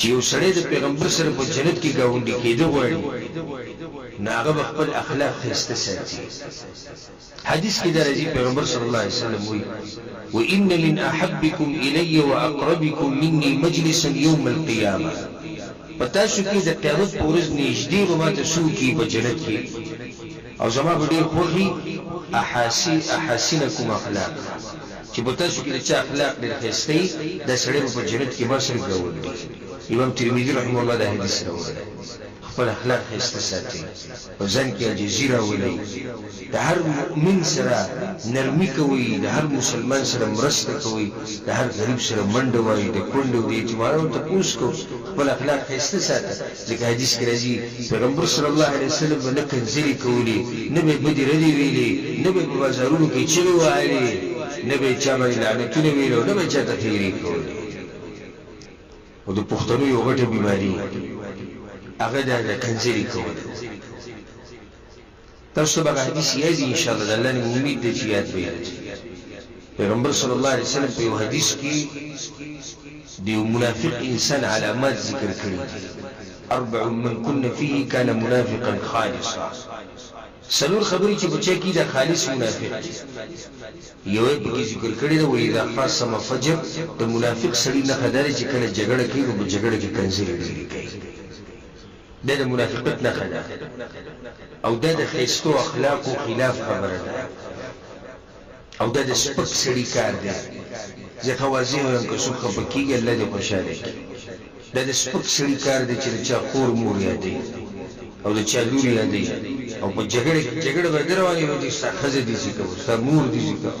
چې یو سړی د پیغمبر سره په جنت کې ګاونډي کېدو غواړي، نو هغه به خپل اخلاق ښایسته ساتي. حدیث کې دا راځي، پیغمبر صلی الله علیه وسلم وايي، و ان من احبکم الی و اقربکم مني مجلسا یوم القیامة، په تاسو کې د قیامت په ورځ نژدې به ماته څوک وي په جنت کې؟ او زما به ډیر خوښی احاسی احاسی نه کوم اخلاق چی په تاسو کی د چا اخلاق ډیر ښایسته یی دا سړی به په جنت کی ما سره ګاونډی یی امام ترمذی رحمه الله دا حدیث راوړی خپل اخلاق ښایسته ساتی په ځان کی عاجزی راولی د هر مؤمن سره نرمی کوی د هر مسلمان سره مرسته کوی د هر غریب سره منډه وایی د کونډی او د یتیمانو تپوس کوی خپل اخلاق ښایسته ساته ځکه حدیث کې راځي، پیغمبر صلی الله علیه وسلم به نه کنځلې کولې، نه به یې بدې ردې ویلې، نه به یې په بازارونو کې چغې وهلې، نه به یې چا باندې لعنتونه ویل او نه به یې چا ته ښېرې کولې. خو د پښتنو یو غټه بیماري هغه دا ده کنځلې کول. تاسو ته به هغه حدیث یاد وي ان شاءالله د الله نه مې امید ده چې یاد به یې راځي پیغمبر صلی الله علیه وسلم په یو حدیث کې د یو منافق انسان علامات ذکر کړي دي اربع من کن فيه کان منافقا خالصا سلور خبرې چې بچا کی دا خالص منافق دی یو یې پکې ذکر کړی دا وایي دا خاصه مفجر د منافق سړی نه خدای چې کله جګړه کوي نو په جګړه کې کنځلې ډېرې کوي دا د منافقت نښه ده او دا د ښایستو اخلاقو خلاف خبره ده او دا د سپک سړي کار دی. زه ښه واضح وایم که څوک خپه کېږي الله دې خوشحاله کړي. دا د سپک سړي کار دی چې د چا خور مور یادوي او د چا لور یادوي او په جګړه کې جګړه به دې روانه وي نو دې ستا ښځه دې ځي کوه ستا مور دې ځي کوه.